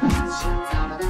你像早稻。